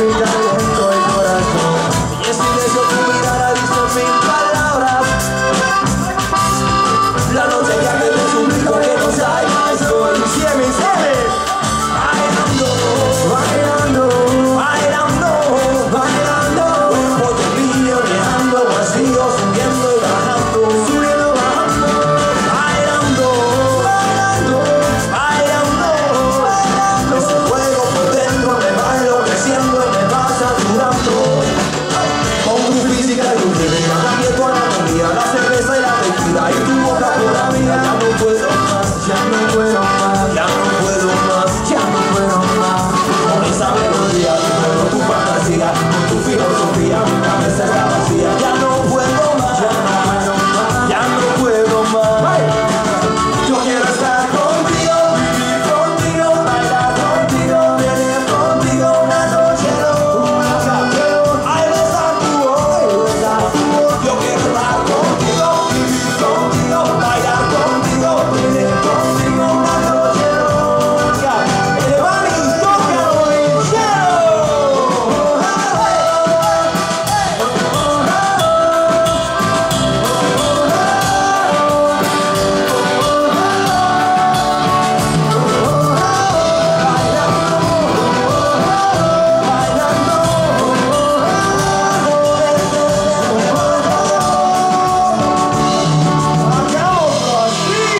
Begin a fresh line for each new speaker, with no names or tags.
그냥 보여서